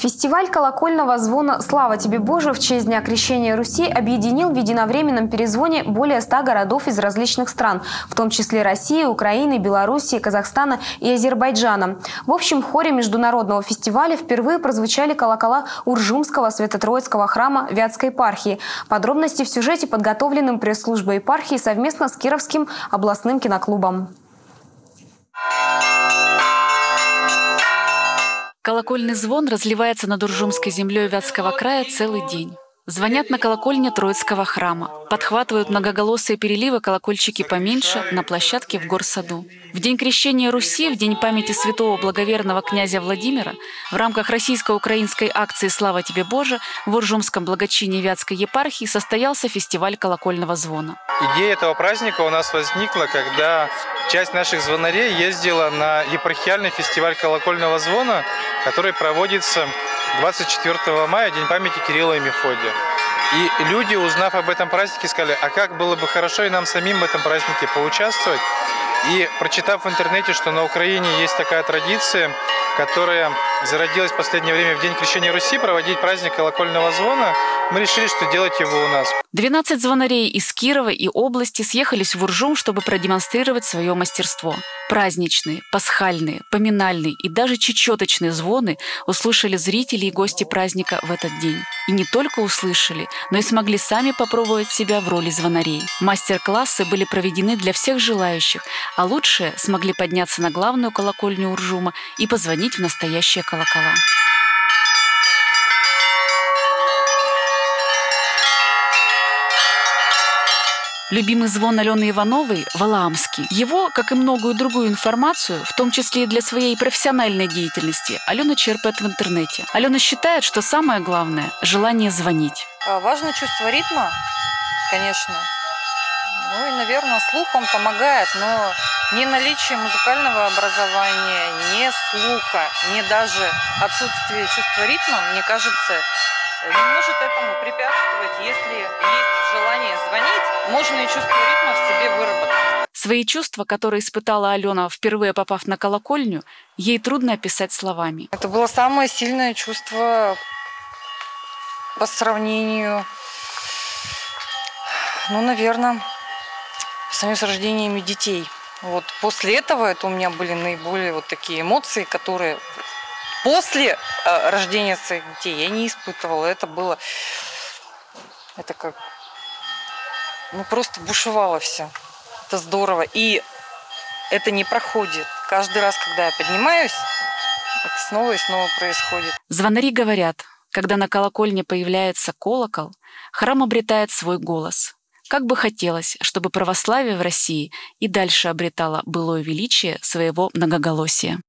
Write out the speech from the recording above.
Фестиваль колокольного звона «Слава тебе, Боже» в честь Дня Крещения Руси объединил в единовременном перезвоне более 100 городов из различных стран, в том числе России, Украины, Белоруссии, Казахстана и Азербайджана. В общем хоре международного фестиваля впервые прозвучали колокола Уржумского Свято-Троицкого храма Вятской епархии. Подробности в сюжете, подготовленным пресс-службой епархии совместно с Кировским областным киноклубом. Колокольный звон разливается над Уржумской землей Вятского края целый день. Звонят на колокольне Троицкого храма. Подхватывают многоголосые переливы колокольчики поменьше на площадке в горсаду. В день крещения Руси, в день памяти святого благоверного князя Владимира, в рамках российско-украинской акции «Слава тебе, Боже» в Уржумском благочине Вятской епархии состоялся фестиваль колокольного звона. Идея этого праздника у нас возникла, когда часть наших звонарей ездила на епархиальный фестиваль колокольного звона, который проводится 24 мая, День памяти Кирилла и Мефодия. И люди, узнав об этом празднике, сказали, а как было бы хорошо и нам самим в этом празднике поучаствовать. И прочитав в интернете, что на Украине есть такая традиция, которая зародилась в последнее время в День Крещения Руси, проводить праздник колокольного звона, мы решили, что делать его у нас. 12 звонарей из Кирова и области съехались в Уржум, чтобы продемонстрировать свое мастерство. Праздничные, пасхальные, поминальные и даже чечеточные звоны услышали зрители и гости праздника в этот день. И не только услышали, но и смогли сами попробовать себя в роли звонарей. Мастер-классы были проведены для всех желающих, а лучшие смогли подняться на главную колокольню Уржума и позвонить в настоящие колокола. Любимый звон Алены Ивановой – Валаамский. Его, как и многую другую информацию, в том числе и для своей профессиональной деятельности, Алена черпает в интернете. Алена считает, что самое главное – желание звонить. А, важно чувство ритма, конечно. Ну и, наверное, слух он помогает, но ни наличие музыкального образования, ни слуха, ни даже отсутствие чувства ритма, мне кажется, не может этому препятствовать, если есть желание звонить, можно и чувство ритма в себе выработать. Свои чувства, которые испытала Алена, впервые попав на колокольню, ей трудно описать словами. Это было самое сильное чувство по сравнению, ну, наверное, сравнению с рождениями детей. Вот после этого это у меня были наиболее вот такие эмоции, которые после э, рождения своих детей я не испытывала. Это было, это как, ну просто бушевало все. Это здорово. И это не проходит. Каждый раз, когда я поднимаюсь, это снова и снова происходит. Звонари говорят, когда на колокольне появляется колокол, храм обретает свой голос. Как бы хотелось, чтобы православие в России и дальше обретало былое величие своего многоголосия.